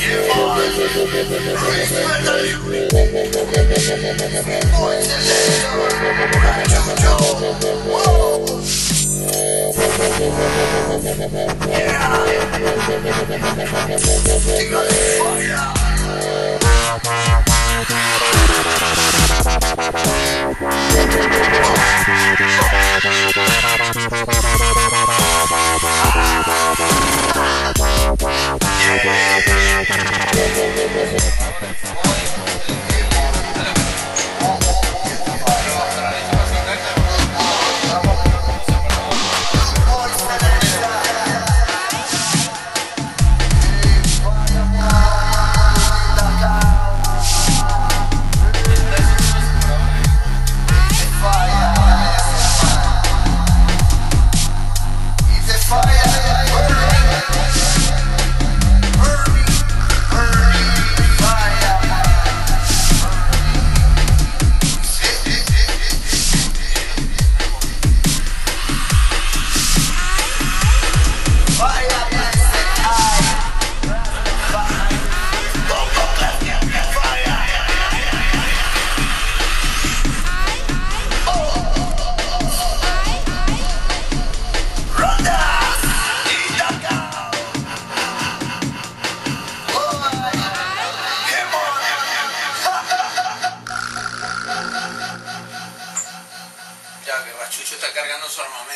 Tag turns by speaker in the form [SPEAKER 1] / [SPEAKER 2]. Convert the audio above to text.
[SPEAKER 1] Yeah. Respetali Hoy fire.
[SPEAKER 2] That's what I'm.